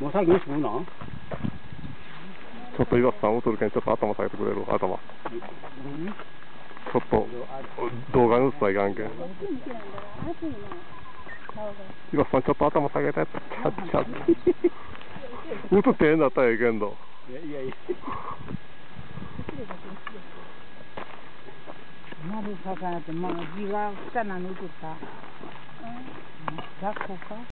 もう最後近するのちょっと岩瀬さん、大鳥け、ちょっと頭下げてくれる？頭。ちょっと、動画に映ったらいかんけん。岩瀬さん、ちょっと頭下げて。ちゃっちゃっ。映ってええんだったらええけんど。いやいやいや。丸さやって、まあ、字が汚いの映った。学校か？